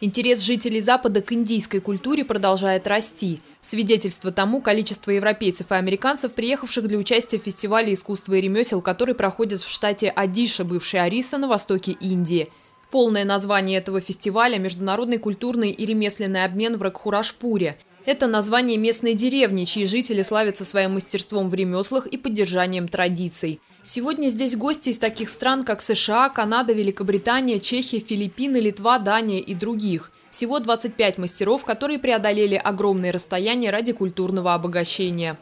Интерес жителей Запада к индийской культуре продолжает расти. Свидетельство тому количество европейцев и американцев, приехавших для участия в фестивале искусства и ремесел, который проходит в штате Адиша, бывший Ариса, на востоке Индии. Полное название этого фестиваля – Международный культурный и ремесленный обмен в Ракхурашпуре. Это название местной деревни, чьи жители славятся своим мастерством в ремеслах и поддержанием традиций. Сегодня здесь гости из таких стран, как США, Канада, Великобритания, Чехия, Филиппины, Литва, Дания и других. Всего 25 мастеров, которые преодолели огромные расстояния ради культурного обогащения.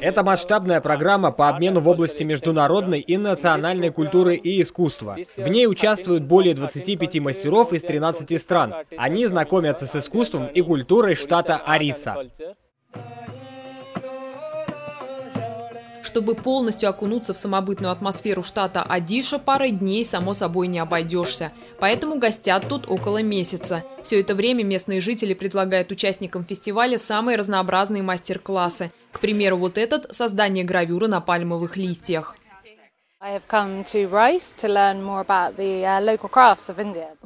Это масштабная программа по обмену в области международной и национальной культуры и искусства. В ней участвуют более 25 мастеров из 13 стран. Они знакомятся с искусством и культурой штата Ариса. Чтобы полностью окунуться в самобытную атмосферу штата Адиша, парой дней, само собой, не обойдешься. Поэтому гостят тут около месяца. Все это время местные жители предлагают участникам фестиваля самые разнообразные мастер-классы. К примеру, вот этот – создание гравюры на пальмовых листьях.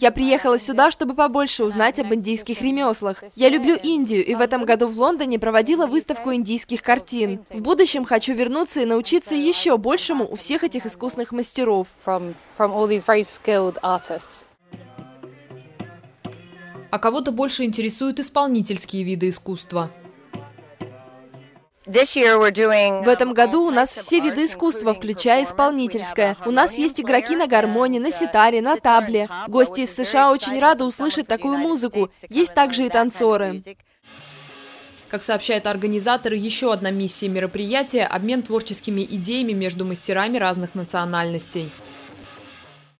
Я приехала сюда, чтобы побольше узнать об индийских ремеслах. Я люблю Индию, и в этом году в Лондоне проводила выставку индийских картин. В будущем хочу вернуться и научиться еще большему у всех этих искусных мастеров. А кого-то больше интересуют исполнительские виды искусства. В этом году у нас все виды искусства, включая исполнительское. У нас есть игроки на гармоне, на ситаре, на табле. Гости из США очень рады услышать такую музыку. Есть также и танцоры. Как сообщают организаторы, еще одна миссия мероприятия – обмен творческими идеями между мастерами разных национальностей.